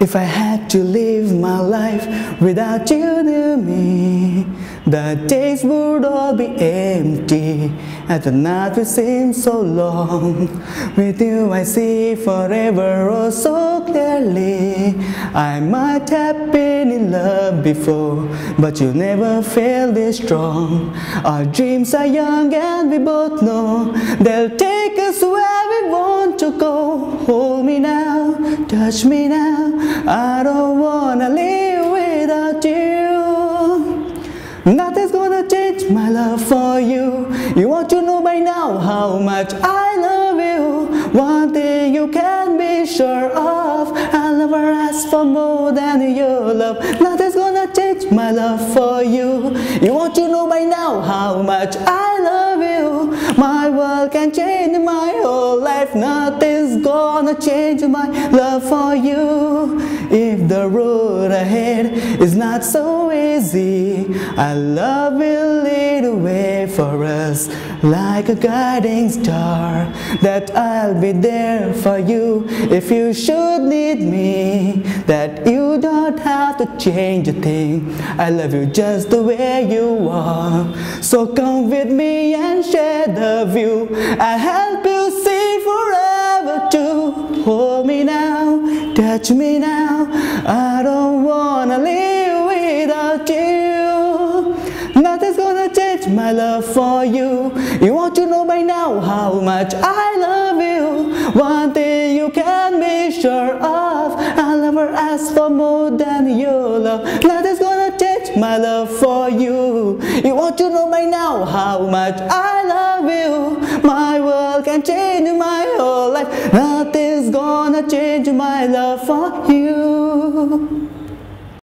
If I had to live my life without you near me, the days would all be empty and the night would seem so long. With you I see forever oh so clearly. I might have been in love before, but you never felt this strong. Our dreams are young and we both know they'll take us where we want to go. Hold me now, touch me now. I don't Nothing's gonna change my love for you. You want to know by now how much I love you. One thing you can be sure of, I'll never ask for more than your love. Nothing's gonna change my love for you. You want to know by now how much I love you. My world can change my whole life. Nothing's gonna change my love for you. If the road ahead is not so easy, I love will lead the way for us like a guiding star. That I'll be there for you if you should need me. That you don't have to change a thing. I love you just the way you are. So come with me the view. I help you see forever too. Hold me now, touch me now. I don't wanna live without you. Nothing's gonna change my love for you. You want to know by now how much I love you. One thing you can be sure of, I'll never ask for more than your love. Nothing's gonna change my love for you. You want to know by now how much I love you. My world can change my whole life. Nothing's gonna change my love for you.